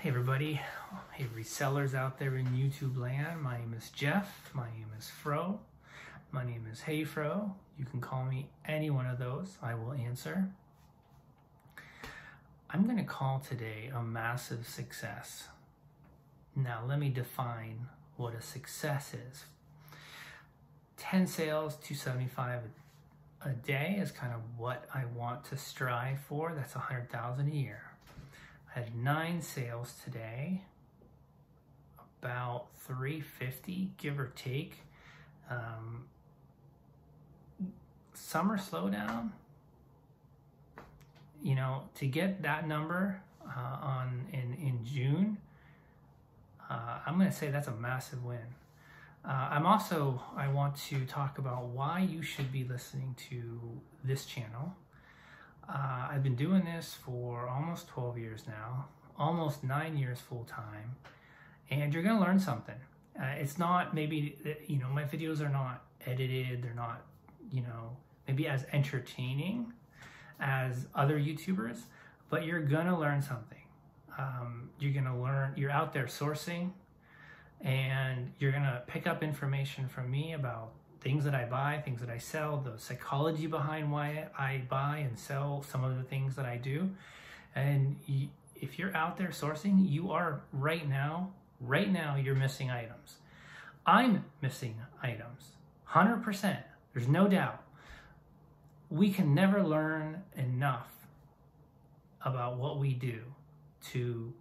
Hey everybody, hey resellers out there in YouTube land. My name is Jeff. My name is Fro. My name is Hayfro. You can call me any one of those. I will answer. I'm going to call today a massive success. Now let me define what a success is. 10 sales, 275 a day is kind of what I want to strive for. That's 100,000 a year. Had nine sales today, about 350, give or take. Um, summer slowdown, you know, to get that number uh, on in, in June, uh, I'm going to say that's a massive win. Uh, I'm also, I want to talk about why you should be listening to this channel. Uh, I've been doing this for almost 12 years now, almost nine years full time, and you're going to learn something. Uh, it's not maybe, you know, my videos are not edited, they're not, you know, maybe as entertaining as other YouTubers, but you're going to learn something. Um, you're going to learn, you're out there sourcing, and you're going to pick up information from me about things that I buy, things that I sell, the psychology behind why I buy and sell some of the things that I do. And if you're out there sourcing, you are right now, right now, you're missing items. I'm missing items, 100%. There's no doubt. We can never learn enough about what we do to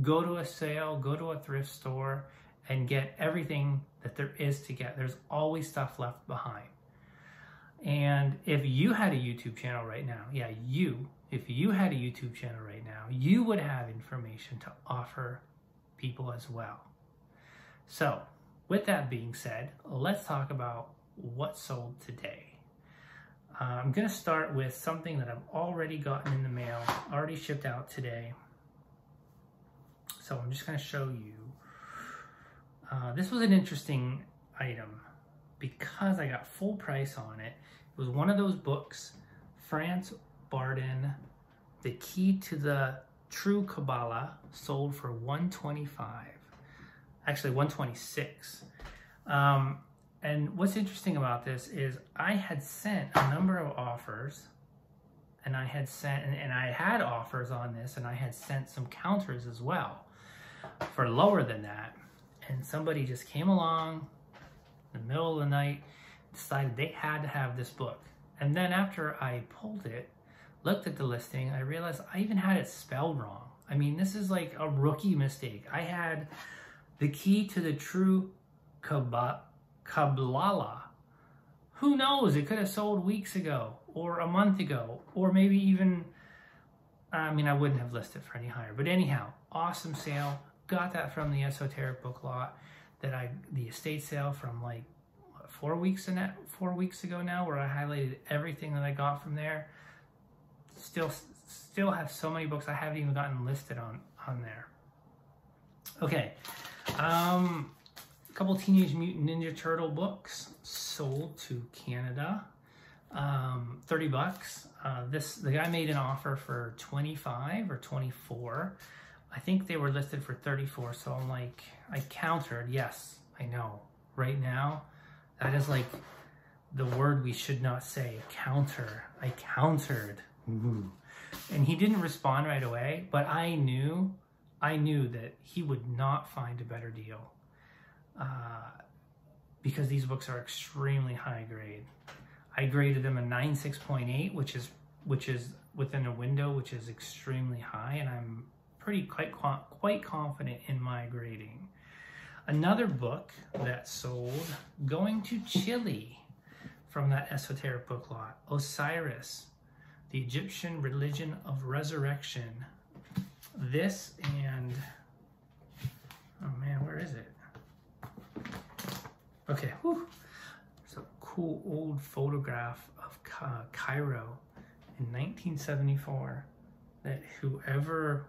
go to a sale, go to a thrift store, and get everything that there is to get. There's always stuff left behind. And if you had a YouTube channel right now, yeah, you, if you had a YouTube channel right now, you would have information to offer people as well. So, with that being said, let's talk about what sold today. Uh, I'm going to start with something that I've already gotten in the mail, already shipped out today. So I'm just going to show you uh, this was an interesting item because I got full price on it. It was one of those books, Franz Bardon, The Key to the True Kabbalah, sold for 125 actually 126 um, and what's interesting about this is I had sent a number of offers and I had sent and, and I had offers on this and I had sent some counters as well for lower than that and somebody just came along in the middle of the night, decided they had to have this book. And then after I pulled it, looked at the listing, I realized I even had it spelled wrong. I mean, this is like a rookie mistake. I had the key to the true Kabbalah. Who knows? It could have sold weeks ago or a month ago or maybe even, I mean, I wouldn't have listed for any higher. But anyhow, awesome sale got that from the esoteric book lot that I the estate sale from like four weeks that four weeks ago now where I highlighted everything that I got from there. Still still have so many books I haven't even gotten listed on on there. Okay. Um a couple Teenage Mutant Ninja Turtle books sold to Canada. Um, 30 bucks. Uh, this the guy made an offer for 25 or 24. I think they were listed for 34, so I'm like, I countered, yes, I know. Right now, that is like the word we should not say, counter. I countered. Ooh. And he didn't respond right away, but I knew, I knew that he would not find a better deal. Uh, because these books are extremely high grade. I graded them a 96.8, which is which is within a window, which is extremely high, and I'm pretty quite quite confident in my grading. Another book that sold, Going to Chile, from that esoteric book lot, Osiris, the Egyptian religion of resurrection. This and, oh man, where is it? Okay, whew. It's a cool old photograph of Cairo in 1974 that whoever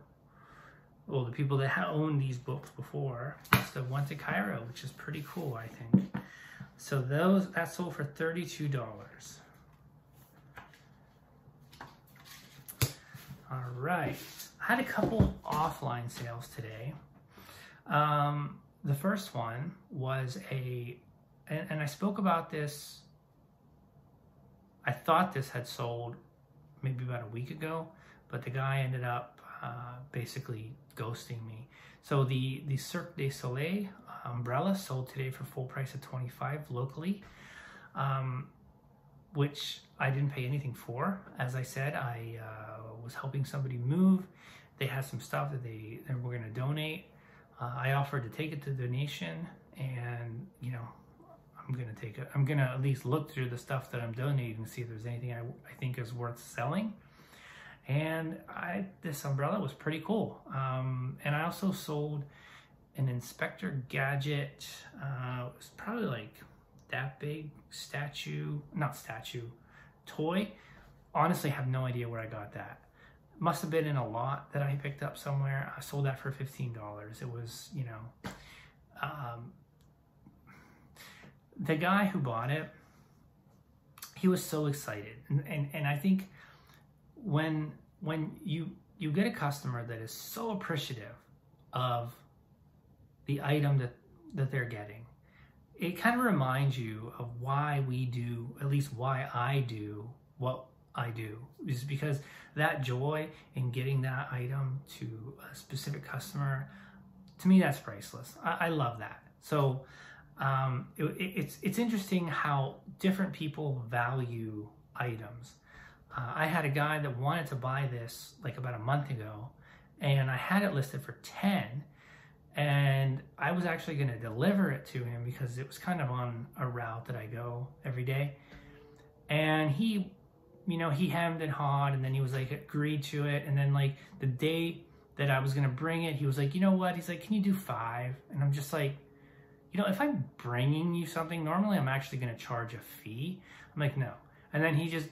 well, the people that owned these books before must have went to Cairo, which is pretty cool, I think. So those that sold for thirty-two dollars. All right. I had a couple offline sales today. Um, the first one was a, and, and I spoke about this. I thought this had sold maybe about a week ago, but the guy ended up uh, basically ghosting me. So the the Cirque du Soleil umbrella sold today for full price of 25 locally, um, which I didn't pay anything for. As I said, I uh, was helping somebody move. They had some stuff that they, they were going to donate. Uh, I offered to take it to donation, and you know, I'm gonna take it. I'm gonna at least look through the stuff that I'm donating and see if there's anything I, I think is worth selling. And I this umbrella was pretty cool. Um, and I also sold an Inspector Gadget. Uh, it was probably like that big statue, not statue, toy. Honestly, have no idea where I got that. Must have been in a lot that I picked up somewhere. I sold that for fifteen dollars. It was, you know, um, the guy who bought it. He was so excited, and, and and I think when when you you get a customer that is so appreciative of the item that that they're getting it kind of reminds you of why we do at least why i do what i do is because that joy in getting that item to a specific customer to me that's priceless. I, I love that. So um, it, it's it's interesting how different people value items uh, I had a guy that wanted to buy this like about a month ago, and I had it listed for 10 and I was actually going to deliver it to him because it was kind of on a route that I go every day. And he, you know, he hemmed and hawed, and then he was like agreed to it. And then like the day that I was going to bring it, he was like, you know what? He's like, can you do five? And I'm just like, you know, if I'm bringing you something, normally I'm actually going to charge a fee. I'm like, no. And then he just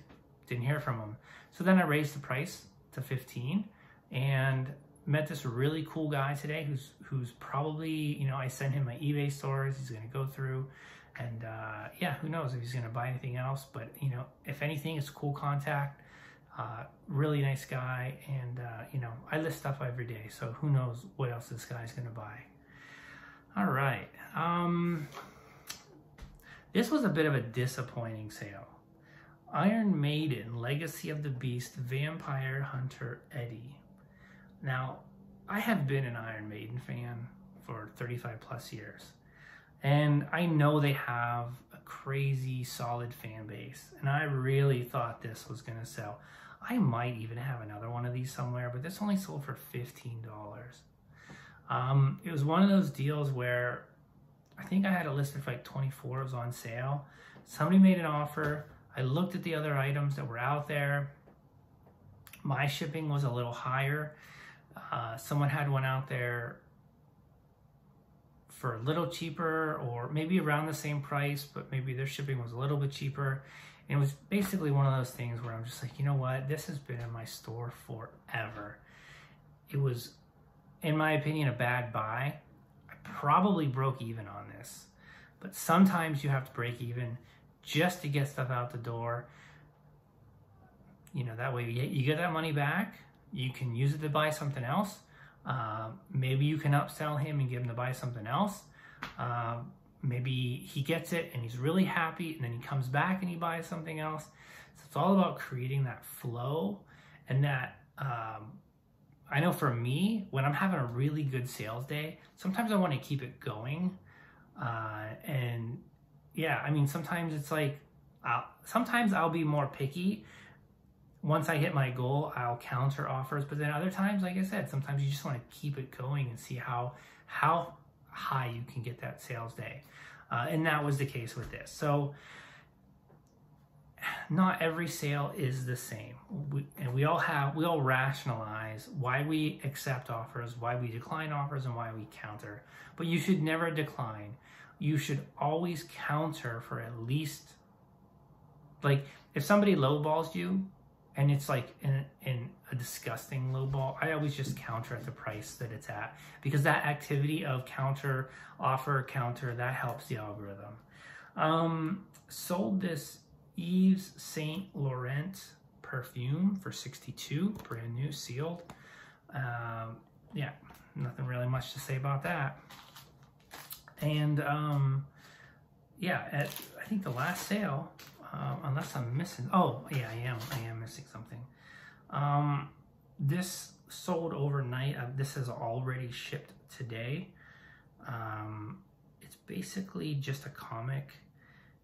didn't hear from him. So then I raised the price to 15 and met this really cool guy today who's who's probably, you know, I sent him my eBay stores. He's going to go through and uh, yeah, who knows if he's going to buy anything else. But, you know, if anything, it's cool contact. Uh, really nice guy. And, uh, you know, I list stuff every day. So who knows what else this guy's to buy. All right. Um, this was a bit of a disappointing sale. Iron Maiden, Legacy of the Beast, Vampire Hunter Eddie. Now, I have been an Iron Maiden fan for 35 plus years. And I know they have a crazy solid fan base. And I really thought this was going to sell. I might even have another one of these somewhere, but this only sold for $15. Um, it was one of those deals where I think I had it listed for like 24, it was on sale. Somebody made an offer. I looked at the other items that were out there. My shipping was a little higher. Uh, someone had one out there for a little cheaper or maybe around the same price, but maybe their shipping was a little bit cheaper. And it was basically one of those things where I'm just like, you know what? This has been in my store forever. It was, in my opinion, a bad buy. I probably broke even on this, but sometimes you have to break even just to get stuff out the door. You know, that way you get, that money back. You can use it to buy something else. Uh, maybe you can upsell him and get him to buy something else. Uh, maybe he gets it and he's really happy and then he comes back and he buys something else. So it's all about creating that flow and that. Um, I know for me, when I'm having a really good sales day, sometimes I want to keep it going. Uh, and yeah, I mean, sometimes it's like, I'll, sometimes I'll be more picky. Once I hit my goal, I'll counter offers. But then other times, like I said, sometimes you just want to keep it going and see how how high you can get that sales day. Uh, and that was the case with this. So not every sale is the same. We, and we all have, we all rationalize why we accept offers, why we decline offers, and why we counter. But you should never decline you should always counter for at least like if somebody lowballs you and it's like in, in a disgusting lowball, I always just counter at the price that it's at because that activity of counter, offer, counter, that helps the algorithm. Um, sold this Yves Saint Laurent perfume for 62, brand new, sealed. Um, yeah, nothing really much to say about that. And um, yeah, at, I think the last sale, uh, unless I'm missing, oh yeah, I am, I am missing something. Um, this sold overnight. Uh, this is already shipped today. Um, it's basically just a comic.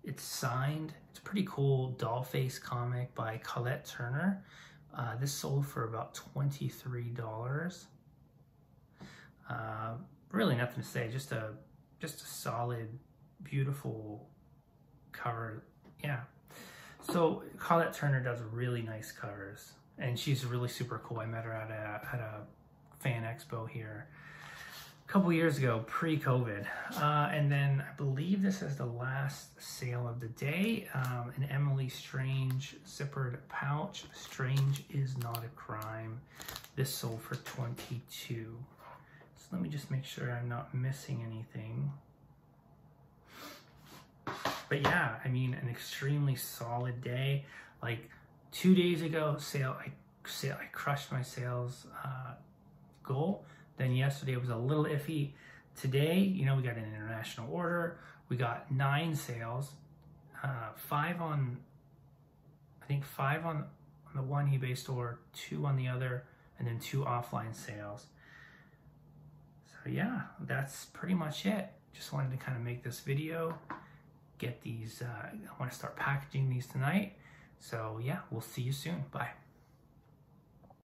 It's signed. It's a pretty cool doll face comic by Colette Turner. Uh, this sold for about $23. Uh, really nothing to say. Just a just a solid, beautiful cover. Yeah. So Colette Turner does really nice covers, and she's really super cool. I met her at a at a fan expo here a couple years ago, pre-COVID, uh, and then I believe this is the last sale of the day. Um, an Emily Strange zippered pouch. Strange is not a crime. This sold for 22. So let me just make sure I'm not missing anything. But yeah, I mean, an extremely solid day. Like two days ago, sale I, sale, I crushed my sales uh, goal. Then yesterday it was a little iffy. Today, you know, we got an international order. We got nine sales, uh, five on, I think five on, on the one eBay store, two on the other, and then two offline sales So yeah, that's pretty much it. Just wanted to kind of make this video, get these, uh, I want to start packaging these tonight. So yeah, we'll see you soon. Bye.